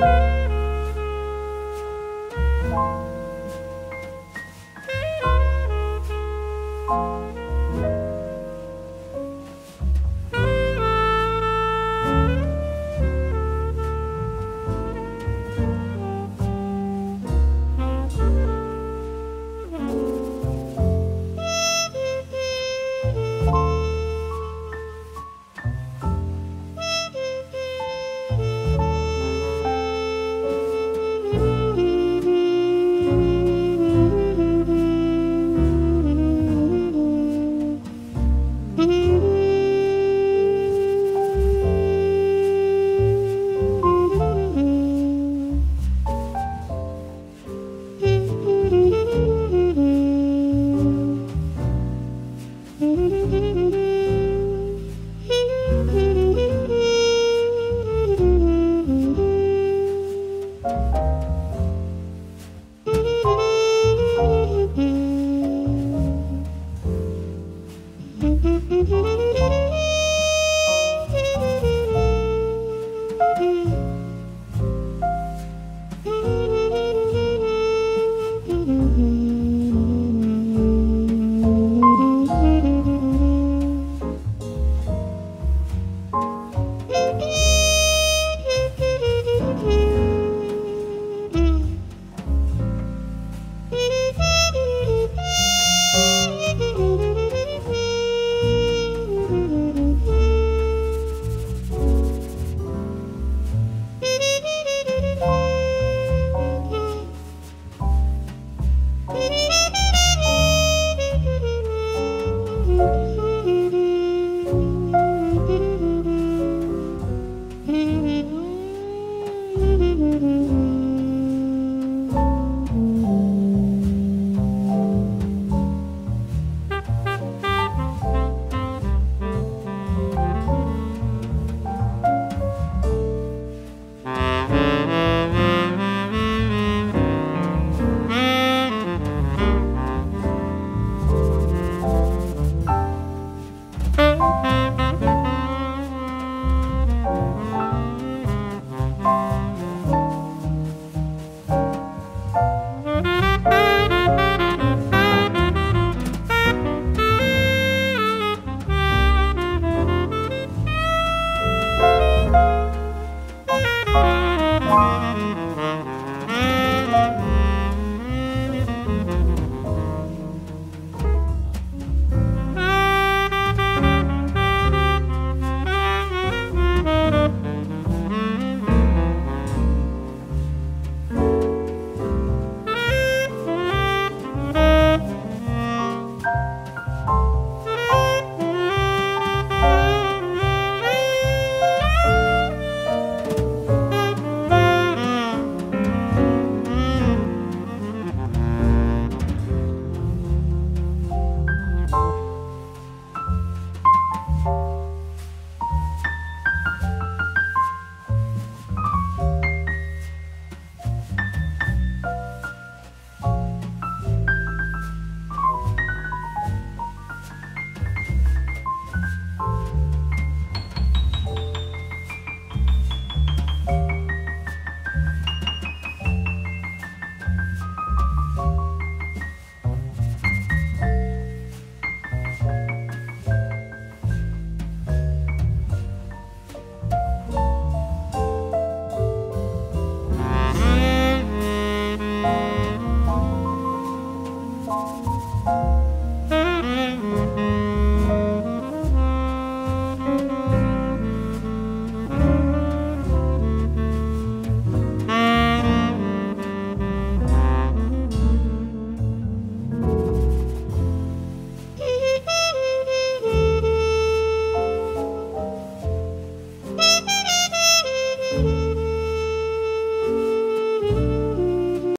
Bye.